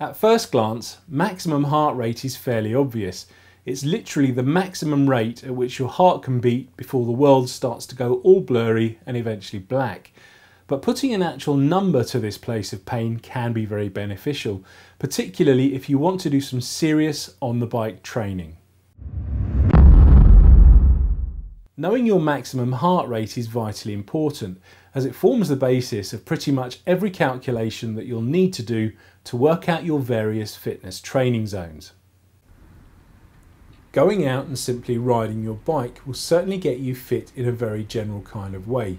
At first glance, maximum heart rate is fairly obvious. It's literally the maximum rate at which your heart can beat before the world starts to go all blurry and eventually black. But putting an actual number to this place of pain can be very beneficial, particularly if you want to do some serious on the bike training. Knowing your maximum heart rate is vitally important as it forms the basis of pretty much every calculation that you'll need to do to work out your various fitness training zones. Going out and simply riding your bike will certainly get you fit in a very general kind of way,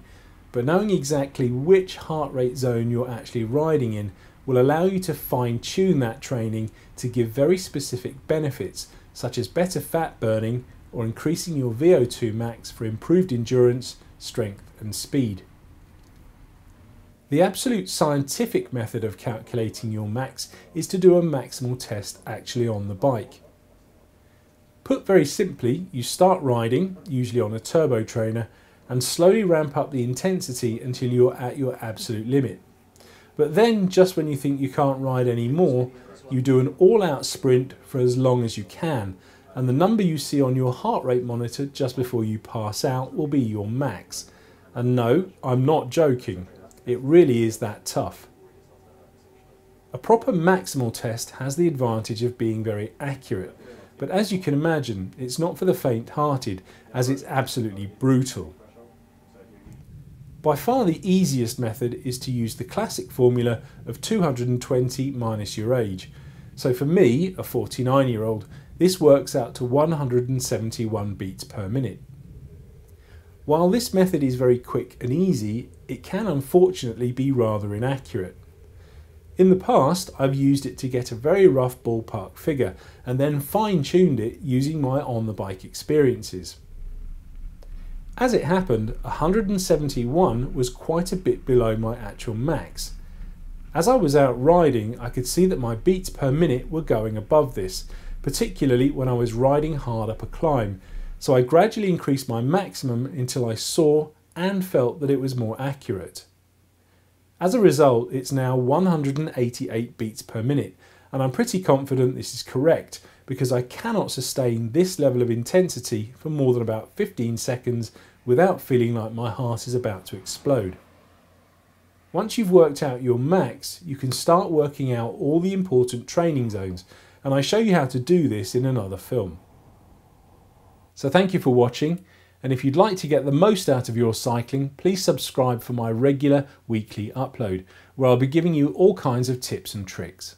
but knowing exactly which heart rate zone you're actually riding in will allow you to fine tune that training to give very specific benefits such as better fat burning or increasing your VO2 max for improved endurance, strength and speed. The absolute scientific method of calculating your max is to do a maximal test actually on the bike. Put very simply, you start riding, usually on a turbo trainer, and slowly ramp up the intensity until you're at your absolute limit. But then, just when you think you can't ride anymore, you do an all-out sprint for as long as you can, and the number you see on your heart rate monitor just before you pass out will be your max. And no, I'm not joking, it really is that tough. A proper maximal test has the advantage of being very accurate, but as you can imagine, it's not for the faint-hearted, as it's absolutely brutal. By far the easiest method is to use the classic formula of 220 minus your age. So for me, a 49 year old, this works out to 171 beats per minute. While this method is very quick and easy, it can unfortunately be rather inaccurate. In the past, I've used it to get a very rough ballpark figure and then fine tuned it using my on the bike experiences. As it happened, 171 was quite a bit below my actual max. As I was out riding, I could see that my beats per minute were going above this, particularly when I was riding hard up a climb, so I gradually increased my maximum until I saw and felt that it was more accurate. As a result, it's now 188 beats per minute, and I'm pretty confident this is correct because I cannot sustain this level of intensity for more than about 15 seconds without feeling like my heart is about to explode. Once you've worked out your max, you can start working out all the important training zones, and I show you how to do this in another film. So thank you for watching, and if you'd like to get the most out of your cycling, please subscribe for my regular weekly upload, where I'll be giving you all kinds of tips and tricks.